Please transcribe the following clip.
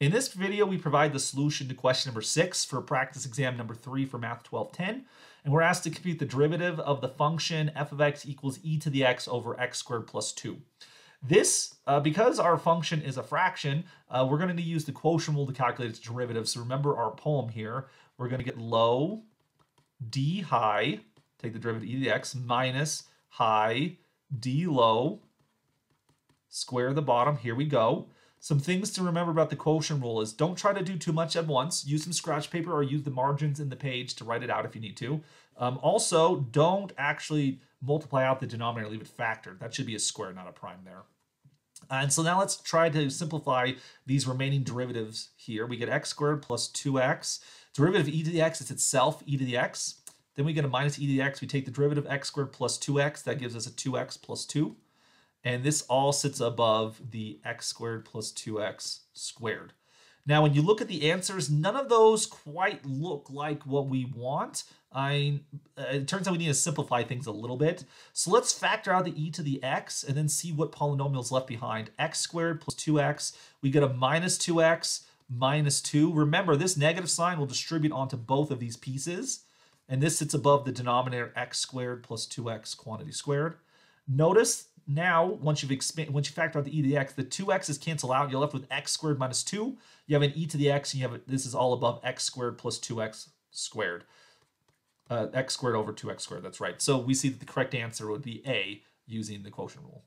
In this video, we provide the solution to question number six for practice exam number three for Math 1210. And we're asked to compute the derivative of the function f of x equals e to the x over x squared plus 2. This, uh, because our function is a fraction, uh, we're going to use the quotient rule to calculate its derivative. So remember our poem here. We're going to get low d high, take the derivative e to the x, minus high d low, square the bottom. Here we go. Some things to remember about the quotient rule is don't try to do too much at once. Use some scratch paper or use the margins in the page to write it out if you need to. Um, also, don't actually multiply out the denominator, leave it factored. That should be a square, not a prime there. And so now let's try to simplify these remaining derivatives here. We get x squared plus 2x. Derivative of e to the x is itself e to the x. Then we get a minus e to the x. We take the derivative of x squared plus 2x. That gives us a 2x plus 2. And this all sits above the x squared plus 2x squared. Now, when you look at the answers, none of those quite look like what we want. I, uh, it turns out we need to simplify things a little bit. So let's factor out the e to the x and then see what polynomial is left behind. x squared plus 2x, we get a minus 2x minus 2. Remember, this negative sign will distribute onto both of these pieces. And this sits above the denominator x squared plus 2x quantity squared. Notice now, once you've expand, once you factor out the e to the x, the two x's cancel out. You're left with x squared minus 2. You have an e to the x, and you have a, this is all above x squared plus 2x squared. Uh, x squared over 2x squared, that's right. So we see that the correct answer would be A using the quotient rule.